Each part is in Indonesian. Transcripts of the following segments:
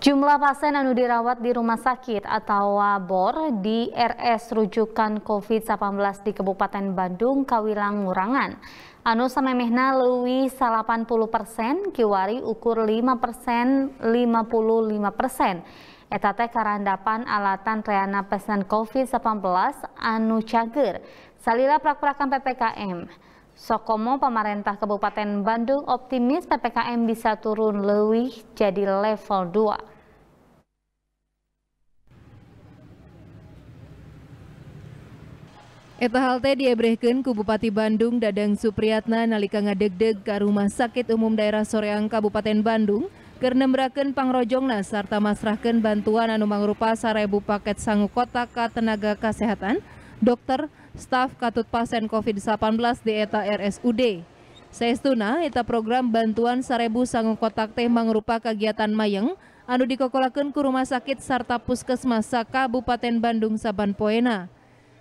Jumlah pasien anu dirawat di rumah sakit atau BOR di RS rujukan COVID-19 di Kabupaten Bandung kawilang ngurangan. Anu samemehna leuwih 80 persen, kiwari ukur 5 persen, 55 persen. Eta teh karandapan alatan reana pesan COVID-19 anu cager. Salila prak-prakan PPKM. Sokomo pemerintah Kabupaten Bandung optimis PPKM bisa turun lebih jadi level 2. Eta halte diebrehkeun ku Bupati Bandung Dadang Supriyatna nalika ngadegdeg ka Rumah Sakit Umum Daerah Soreang Kabupaten Bandung keur nembrakeun pangrojongna sarta masrahkeun bantuan anu mangrupa sarebu paket sangu kota ka tenaga kesehatan, dokter, staf katut pasien COVID-19 di eta RSUD. Saestuna eta program bantuan sarebu sangu kotak teh mangrupa kegiatan mayeng anu dikokolakeun ku rumah sakit sarta puskesmas Kabupaten Bandung saban poena.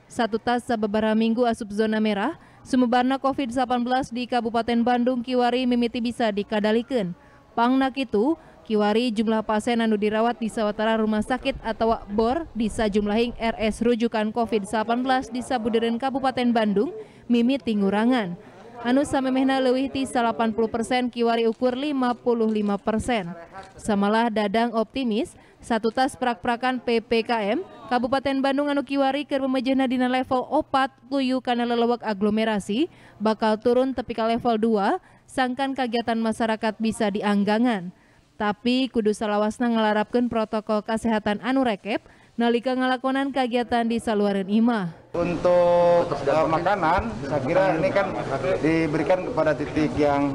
Satu tas sababara minggu asup zona merah, sumebarna COVID-19 di Kabupaten Bandung kiwari mimiti bisa dikadalikeun. Pangnak itu, kiwari jumlah pasien anu dirawat di sawatara rumah sakit atau BOR di sajumlahing RS rujukan COVID-19 di Sabudiren Kabupaten Bandung mimiti ngurangan. Anu samemehna leuwih ti 80 persen kiwari ukur 55 persen. Samalah Dadang optimis satu tas prak-prakan PPKM Kabupaten Bandung anu kiwari keur memejehna dina level 4 tuyu kana lelewek aglomerasi bakal turun tepi ka level 2 sangkan kegiatan masyarakat bisa dianggangan tapi kudu salawasna ngelarapkan protokol kesehatan anu rekep nalika ngalakonan kegiatan di saluaran imah. Untuk uh, makanan, saya kira ini kan diberikan kepada titik yang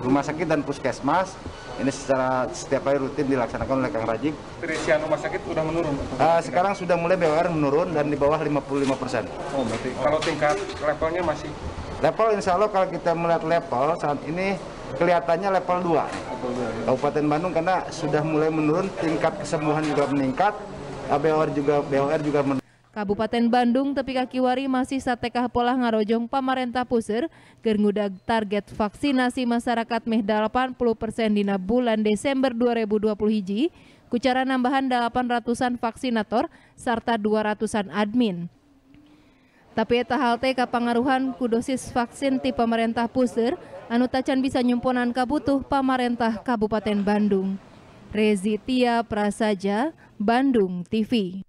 rumah sakit dan puskesmas. Ini secara setiap hari rutin dilaksanakan oleh Kang Rajik. Terisian rumah sakit sudah menurun? Uh, sekarang sudah mulai BWR menurun dan di bawah 55 persen. Oh, berarti kalau tingkat levelnya masih? Level insya Allah kalau kita melihat level saat ini kelihatannya level 2 Kabupaten Bandung karena sudah mulai menurun tingkat kesembuhan juga meningkat BOR juga BOR juga menurun Kabupaten Bandung tepi kaki wari masih satekah pola ngarojong pamarentah pusir keur target vaksinasi masyarakat meh 80% dina bulan Desember 2020 hiji kucara nambahan 800-an vaksinator serta 200-an admin. Tapi eta halte kapangaruhan ku dosis vaksin ti pemerintah pusir anu tacan bisa nyumponan kabutuh pamarentah Kabupaten Bandung. Rezitia Prasaja, Bandung TV.